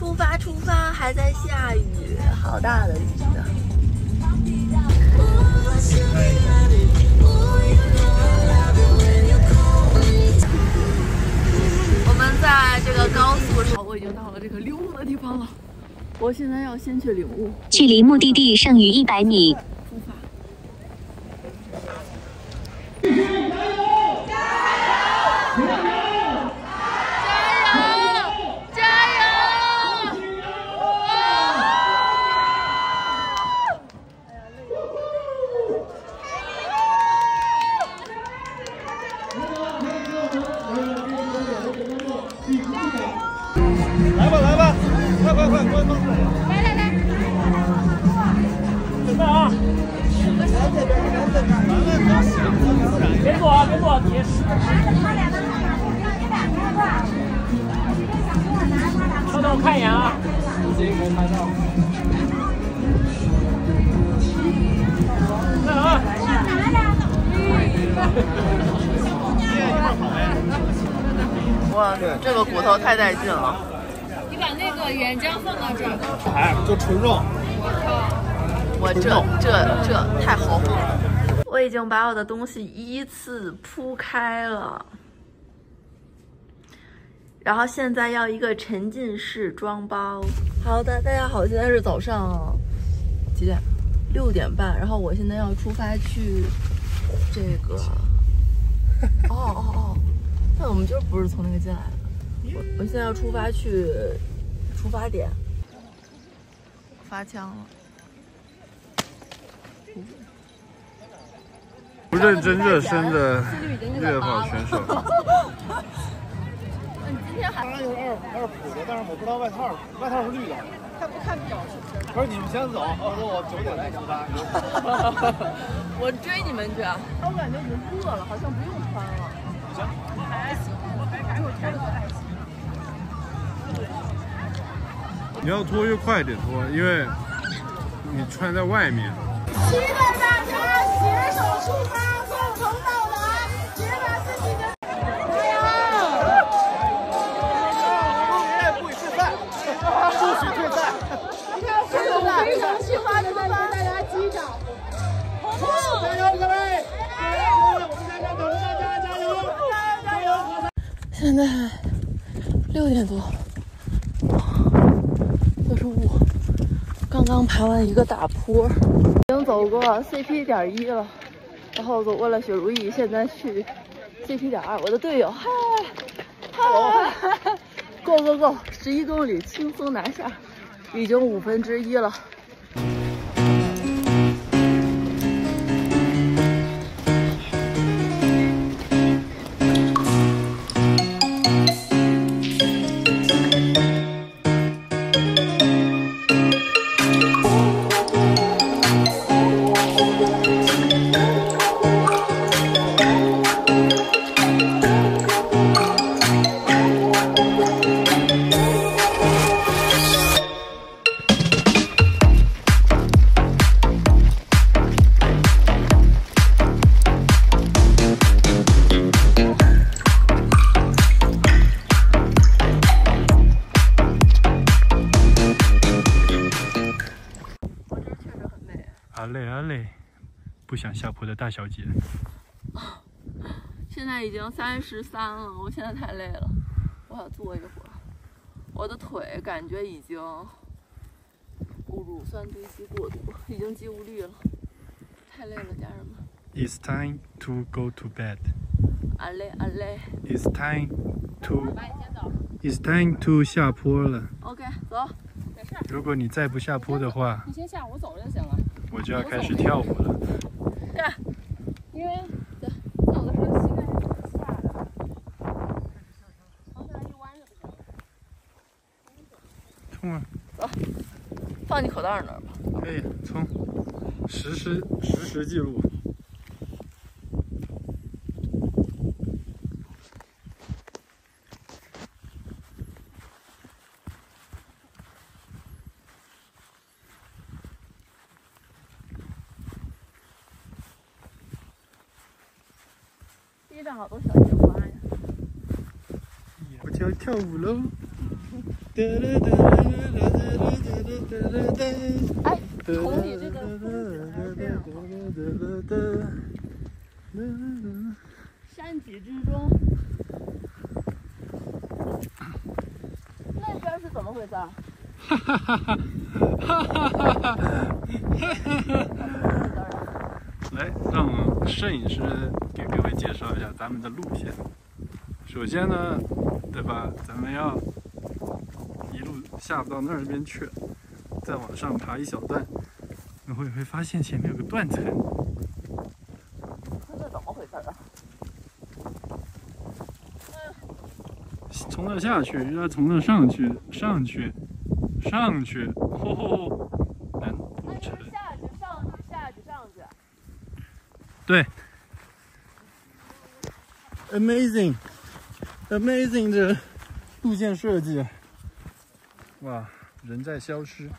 出发，出发！还在下雨，好大的雨呢。我们在这个高速上，我已经到了这个溜路的地方了。我现在要先去领物。距离目的地剩余一百米。来吧来吧，快快快，关灯！来哇，这个骨头太带劲了。你把那个原浆放到这儿。哎，就纯肉。我这这这太豪横了！我已经把我的东西依次铺开了，然后现在要一个沉浸式装包。好的，大家好，现在是早上几点？六点半。然后我现在要出发去这个。哦哦哦！但我们就是不是从那个进来的。我我现在要出发去出发点。发枪了。不认真热身的越野跑选手。你今天还有二二普的，但是我不知道外套，外套是绿的。他不看表是不是？不是你们先走，我说我九点来出发。我追你们去。我感觉已经热了，好像不用穿了。你要脱越快点脱，因为你穿在外面。期待大家携手现在六点多，就是我刚刚爬完一个大坡。已经走过 CP 点一了，然后走过了雪如意，现在去 CP 点二。我的队友，嗨嗨，Go Go Go！十一公里轻松拿下，已经五分之一了。累啊累，不想下坡的大小姐。现在已经三十三了，我现在太累了，我想坐一会儿。我的腿感觉已经乳酸堆积过度，已经肌无力了，太累了，家人们。It's time to go to bed. 阿累阿累 It's time to. It's time to 下坡了。，OK，走。没事如果你再不下坡的话，你先下，我走就行了。我就要开始跳舞了。干！因为走的时候膝盖是下的，往这儿一弯就不行。冲啊！放你口袋那儿吧。可以冲！实时实时记录。上好多小野花呀。我就要跳舞喽！哎，从你这个山脊之中，那边是怎么回事儿？来，让摄影师给各位介绍一下咱们的路线。首先呢，对吧？咱们要一路下不到那边去，再往上爬一小段，然后你会发现前面有个断层。这怎么回事啊？从那下去，要从那上去，上去，上去，哦，难不成？下去，上去，下去，上去。对，amazing，amazing 的路线设计，哇，人在消失。